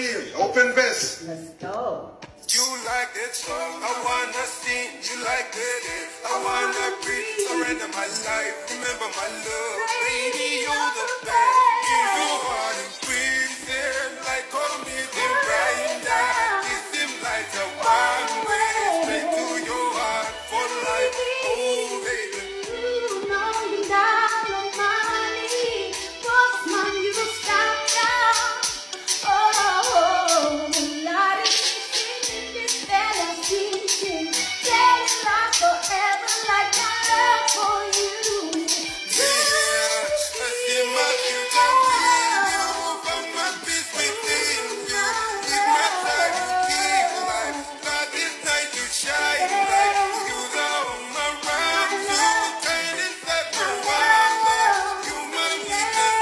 Kareem, Open this. Let's go. You like it, so I wanna sing. You like it, I wanna breathe. Surrender my life. Remember my life.